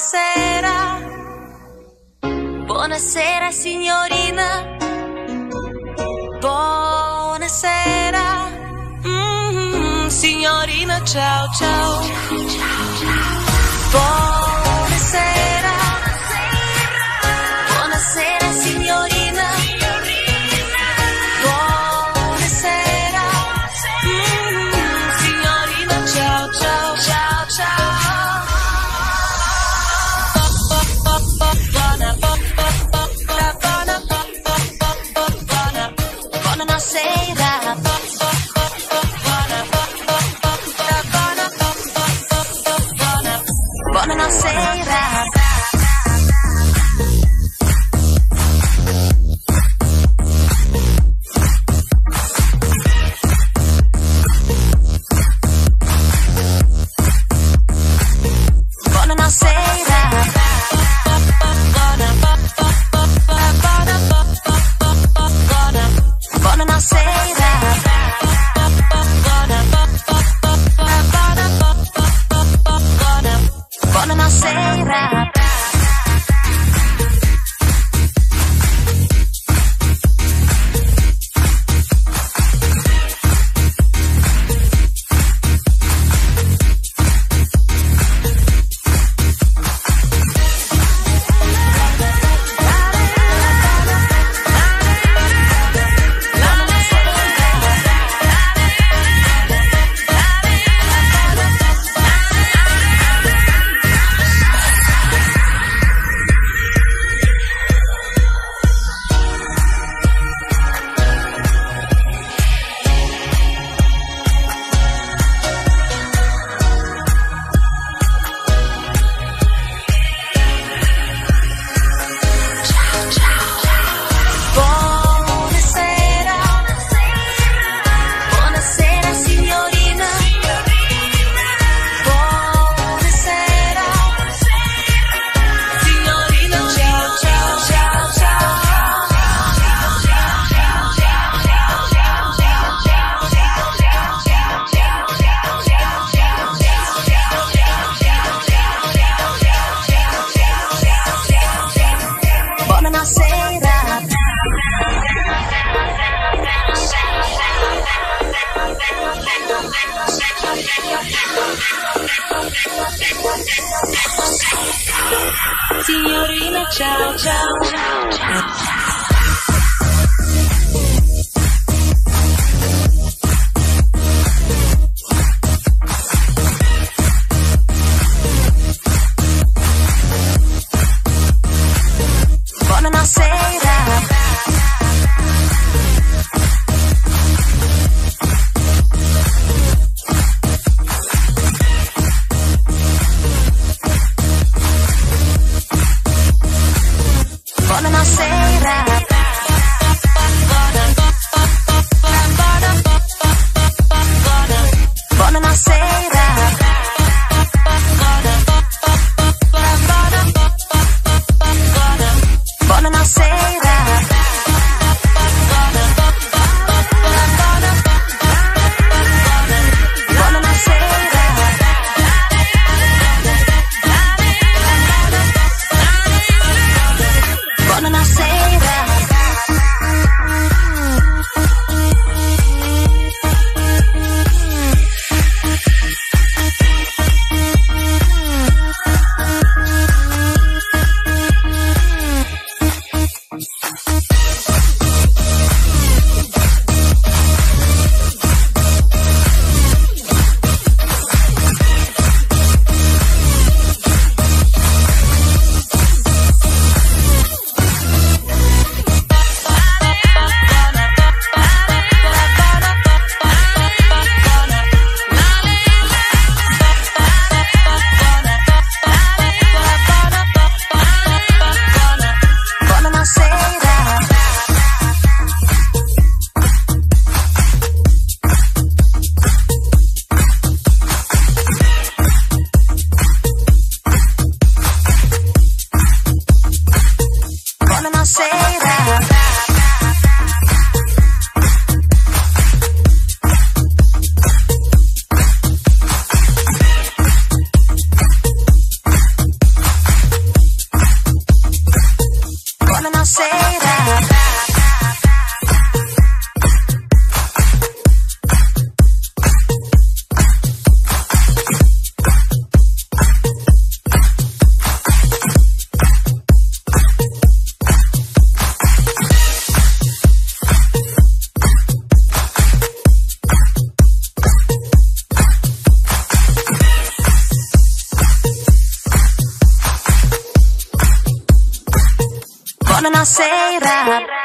Buonasera. Buonasera signorina. Buonasera. Mm, signorina, ciao ciao. Buonasera. Buonasera. Signorina, ciao ciao ciao ciao. i say that. say that. será.